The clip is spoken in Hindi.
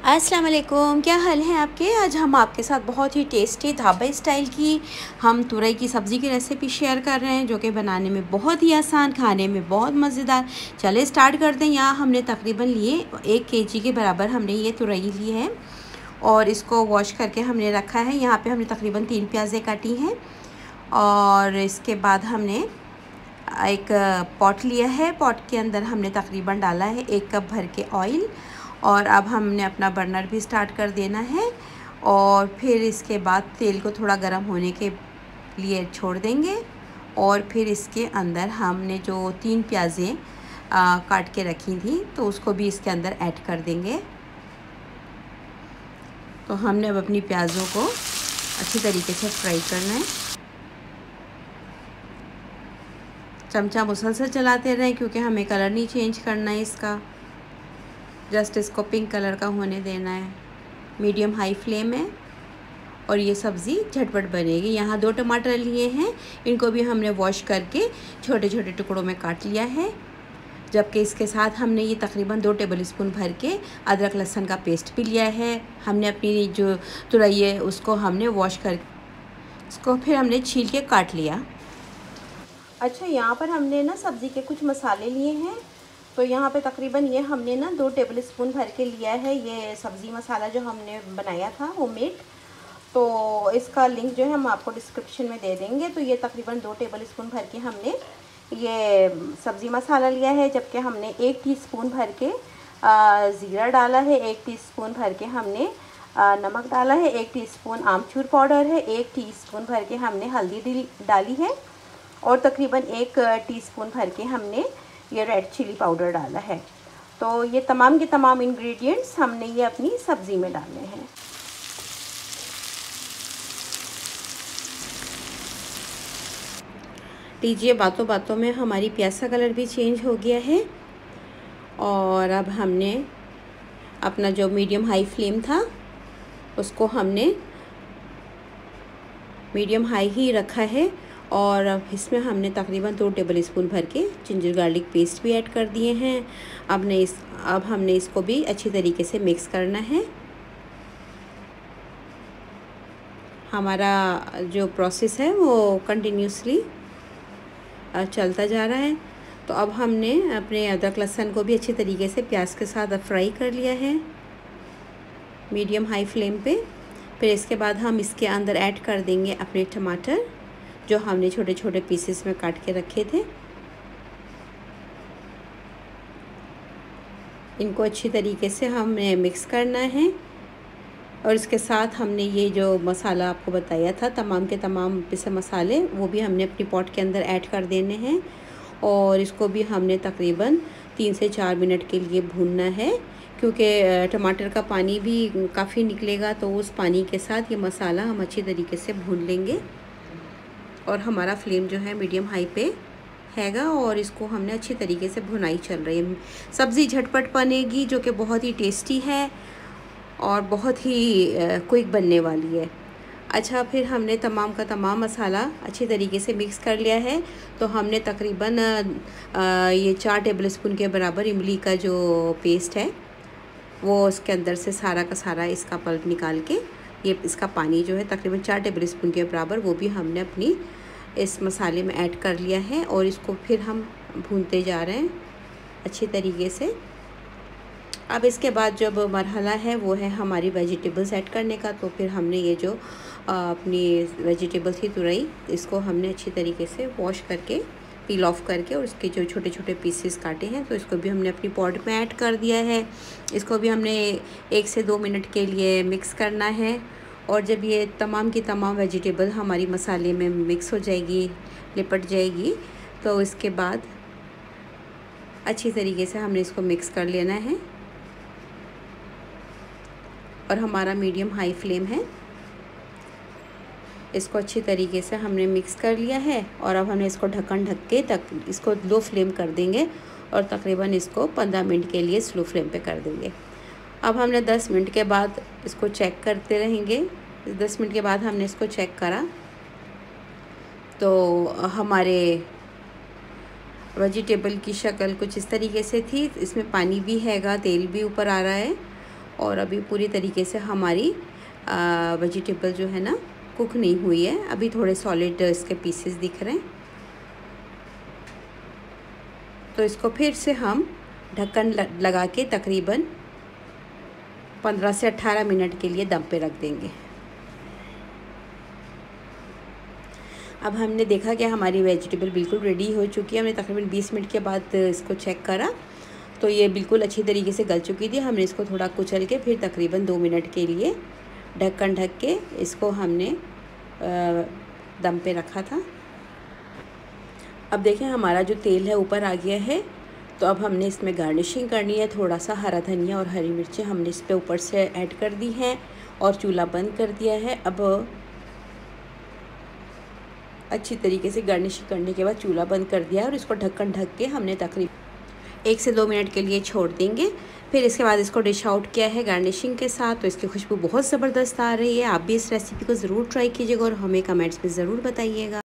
अस्सलाम वालेकुम। क्या हाल है आपके? आज हम आपके साथ बहुत ही टेस्टी ढाबा स्टाइल की, हम तुरई की सब्ज़ी की रेसिपी शेयर कर रहे हैं, जो कि बनाने में बहुत ही आसान, खाने में बहुत मज़ेदार। चले स्टार्ट करते हैं यहाँ हमने तकरीबन लिए एक केजी के बराबर हमने ये तुरई ली है और इसको वॉश करके हमने रखा है। यहाँ पर हमने तकरीबन तीन प्याज़ें काटी हैं और इसके बाद हमने एक पॉट लिया है। पॉट के अंदर हमने तकरीबन डाला है एक कप भर के ऑयल और अब हमने अपना बर्नर भी स्टार्ट कर देना है और फिर इसके बाद तेल को थोड़ा गर्म होने के लिए छोड़ देंगे और फिर इसके अंदर हमने जो तीन प्याज़ें काट के रखी थी तो उसको भी इसके अंदर ऐड कर देंगे। तो हमने अब अपनी प्याज़ों को अच्छी तरीके से फ्राई करना है। चमचा मुसलसल चलाते रहें, क्योंकि हमें कलर नहीं चेंज करना है इसका। जस्ट इसको पिंक कलर का होने देना है। मीडियम हाई फ्लेम है और ये सब्ज़ी झटपट बनेगी। यहाँ दो टमाटर लिए हैं। इनको भी हमने वॉश करके छोटे छोटे टुकड़ों में काट लिया है। जबकि इसके साथ हमने ये तकरीबन दो टेबल स्पून भर के अदरक लहसन का पेस्ट भी लिया है। हमने अपनी जो तुरई है, उसको हमने वॉश कर, इसको फिर हमने छील के काट लिया। अच्छा यहाँ पर हमने ना सब्ज़ी के कुछ मसाले लिए हैं। तो यहाँ पे तकरीबन ये हमने ना दो टेबल स्पून भर के लिया है ये सब्ज़ी मसाला जो हमने बनाया था वो मेट तो इसका लिंक जो है हम आपको डिस्क्रिप्शन में दे देंगे। तो ये तकरीबन दो टेबल स्पून भर के हमने ये सब्ज़ी मसाला लिया है, जबकि हमने एक टीस्पून भर के ज़ीरा डाला है, एक टीस्पून भर के हमने नमक डाला है, एक टीस्पून आमचूर पाउडर है, एक टीस्पून भर के हमने हल्दी डाली है, और तकरीबन एक टीस्पून भर के हमने ये रेड चिली पाउडर डाला है। तो ये तमाम के तमाम इंग्रेडिएंट्स हमने ये अपनी सब्ज़ी में डालने हैं। लीजिए बातों बातों में हमारी प्यासा कलर भी चेंज हो गया है। और अब हमने अपना जो मीडियम हाई फ्लेम था, उसको हमने मीडियम हाई ही रखा है। और अब इसमें हमने तकरीबन दो टेबल स्पून भर के जिंजर गार्लिक पेस्ट भी ऐड कर दिए हैं। अब ने इस, अब हमने इसको भी अच्छी तरीके से मिक्स करना है। हमारा जो प्रोसेस है वो कंटिन्यूसली चलता जा रहा है। तो अब हमने अपने अदरक लहसन को भी अच्छी तरीके से प्याज के साथ फ्राई कर लिया है, मीडियम हाई फ्लेम पे। फिर इसके बाद हम इसके अंदर ऐड कर देंगे अपने टमाटर। जो हमने छोटे छोटे पीसेस में काट के रखे थे। इनको अच्छी तरीके से हमें मिक्स करना है। और इसके साथ हमने ये जो मसाला आपको बताया था, तमाम के तमाम पिसे मसाले, वो भी हमने अपनी पॉट के अंदर ऐड कर देने हैं। और इसको भी हमने तकरीबन तीन से चार मिनट के लिए भूनना है, क्योंकि टमाटर का पानी भी काफ़ी निकलेगा तो उस पानी के साथ ये मसाला हम अच्छी तरीके से भून लेंगे। और हमारा फ्लेम जो है मीडियम हाई पे हैगा और इसको हमने अच्छी तरीके से भुनाई चल रही है। सब्ज़ी झटपट बनेगी, जो कि बहुत ही टेस्टी है और बहुत ही क्विक बनने वाली है। अच्छा फिर हमने तमाम का तमाम मसाला अच्छी तरीके से मिक्स कर लिया है। तो हमने तकरीबन ये चार टेबल स्पून के बराबर इमली का जो पेस्ट है, वो उसके अंदर से सारा का सारा इसका पल्प निकाल के, ये इसका पानी जो है तकरीबन चार टेबल स्पून के बराबर, वो भी हमने अपनी इस मसाले में ऐड कर लिया है और इसको फिर हम भूनते जा रहे हैं अच्छी तरीके से। अब इसके बाद जब मरहला है, वो है हमारी वेजिटेबल्स ऐड करने का तो फिर हमने ये जो अपनी वेजिटेबल थी तुरई, इसको हमने अच्छी तरीके से वॉश करके, पील ऑफ़ करके और इसके जो छोटे छोटे पीसेस काटे हैं तो इसको भी हमने अपनी पॉट में ऐड कर दिया है। इसको भी हमने एक से दो मिनट के लिए मिक्स करना है। और जब ये तमाम की तमाम वेजिटेबल हमारी मसाले में मिक्स हो जाएगी, लिपट जाएगी तो इसके बाद अच्छी तरीके से हमने इसको मिक्स कर लेना है। और हमारा मीडियम हाई फ्लेम है। इसको अच्छी तरीके से हमने मिक्स कर लिया है और अब हमने इसको ढक्कन ढक के तक इसको लो फ्लेम कर देंगे और तकरीबन इसको पंद्रह मिनट के लिए स्लो फ्लेम पे कर देंगे। अब हमने दस मिनट के बाद इसको चेक करते रहेंगे। दस मिनट के बाद हमने इसको चेक करा। तो हमारे वेजिटेबल की शक्ल कुछ इस तरीके से थी। इसमें पानी भी हैगा, तेल भी ऊपर आ रहा है और अभी पूरी तरीके से हमारी वेजिटेबल जो है ना कुक नहीं हुई है। अभी थोड़े सॉलिड इसके पीसेस दिख रहे हैं। तो इसको फिर से हम ढक्कन लगा के तकरीबन पंद्रह से अट्ठारह मिनट के लिए दम पे रख देंगे। अब हमने देखा कि हमारी वेजिटेबल बिल्कुल रेडी हो चुकी है। हमने तकरीबन बीस मिनट के बाद इसको चेक करा। तो ये बिल्कुल अच्छी तरीके से गल चुकी थी। हमने इसको थोड़ा कुचल के फिर तकरीबन दो मिनट के लिए ढक्कन ढक के इसको हमने दम पे रखा था। अब देखें, हमारा जो तेल है ऊपर आ गया है। तो अब हमने इसमें गार्निशिंग करनी है। थोड़ा सा हरा धनिया और हरी मिर्चें हमने इस पर ऊपर से ऐड कर दी हैं और चूल्हा बंद कर दिया है। अब अच्छी तरीके से गार्निश करने के बाद चूल्हा बंद कर दिया और इसको ढक्कन ढक के हमने तकरीबन एक से दो मिनट के लिए छोड़ देंगे। फिर इसके बाद इसको डिश आउट किया है गार्निशिंग के साथ। तो इसकी खुशबू बहुत ज़बरदस्त आ रही है। आप भी इस रेसिपी को ज़रूर ट्राई कीजिएगा और हमें कमेंट्स में ज़रूर बताइएगा।